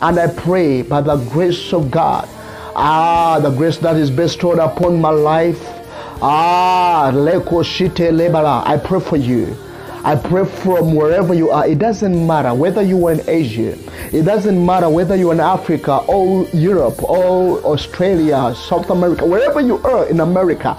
And I pray by the grace of God, ah, the grace that is bestowed upon my life, ah, leko shite lebara. I pray for you. I pray from wherever you are. It doesn't matter whether you are in Asia. It doesn't matter whether you're in Africa or Europe or Australia, South America, wherever you are in America.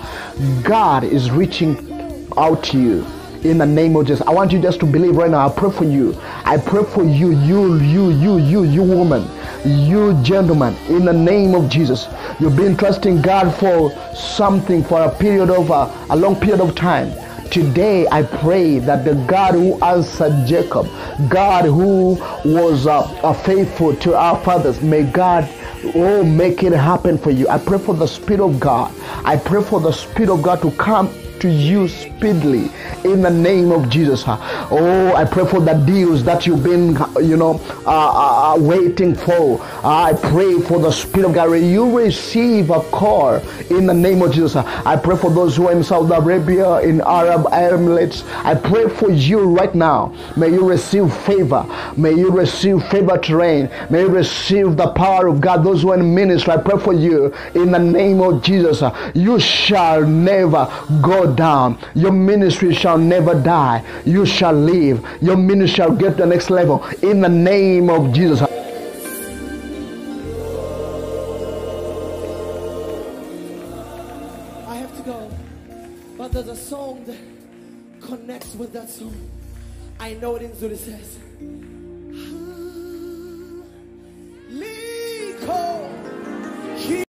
God is reaching out to you in the name of Jesus. I want you just to believe right now. I pray for you. I pray for you, you, you, you, you, you woman, you gentleman, in the name of Jesus. You've been trusting God for something for a period of uh, a long period of time. Today, I pray that the God who answered Jacob, God who was uh, faithful to our fathers, may God oh make it happen for you. I pray for the Spirit of God. I pray for the Spirit of God to come to you speedily in the name of Jesus. Oh, I pray for the deals that you've been, you know, uh, uh, waiting for. I pray for the Spirit of God. You receive a call in the name of Jesus. I pray for those who are in Saudi Arabia, in Arab Emirates. I pray for you right now. May you receive favor. May you receive favor to reign. May you receive the power of God. Those who are in ministry, I pray for you in the name of Jesus. You shall never go down. Your ministry shall never die. You shall live. Your ministry shall get to the next level in the name of Jesus. I have to go. But there's a song that connects with that song. I know it in Zulu says.